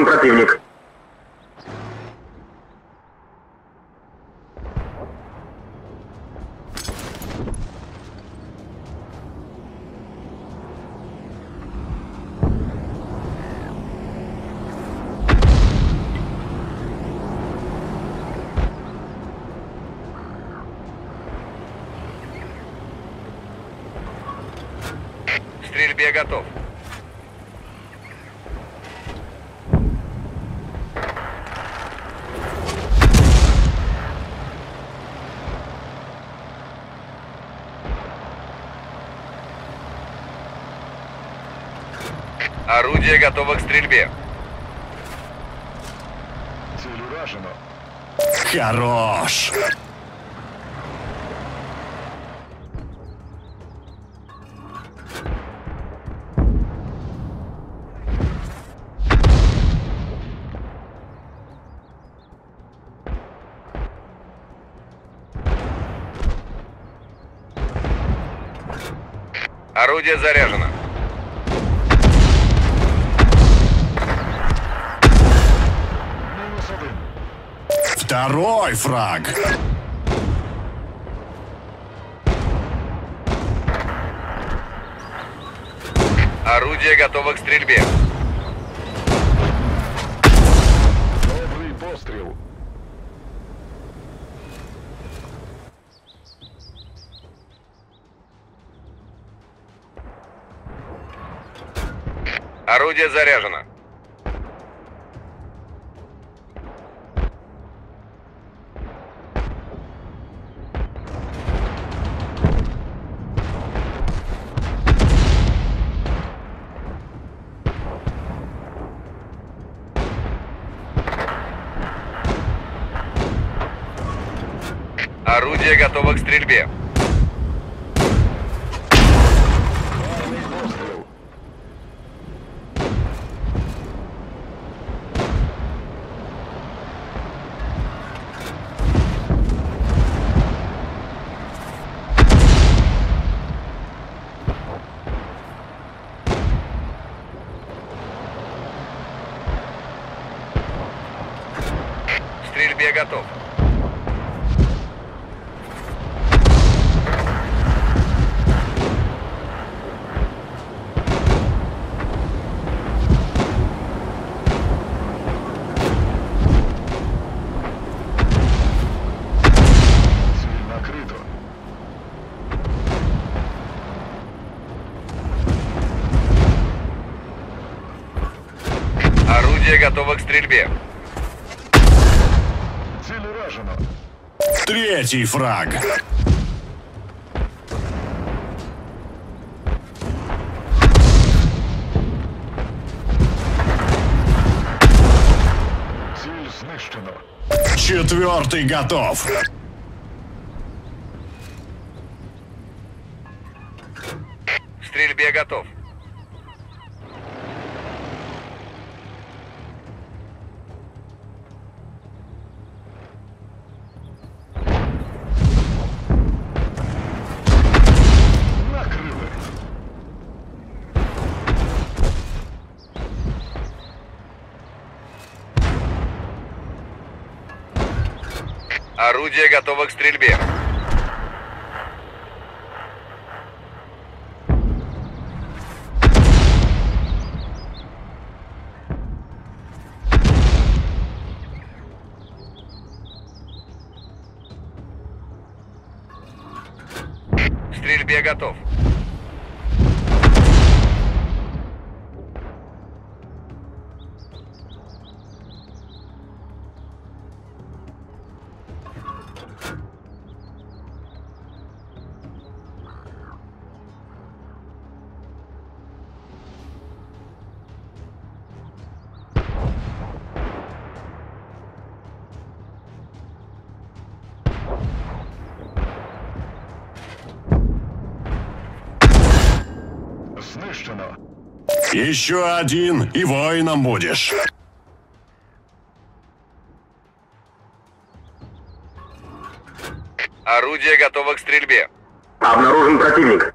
Обнаружен противник. Стрельбе готов. Орудие готово к стрельбе. Цель уражена. Хорош! Орудие заряжено. Второй фраг! Орудие готово к стрельбе. Добрый пострел. Орудие заряжено. Орудие готово к стрельбе. Стрельбе готов. Цель накрыта. Орудие готово к стрельбе. Цель уражена. Третий фраг! Цель знищена. Четвертый готов! Стрельбе готов. Орудие готово к стрельбе. К стрельбе готов. Знищено. Еще один, и воином будешь. Орудие готово к стрельбе. Обнаружен противник.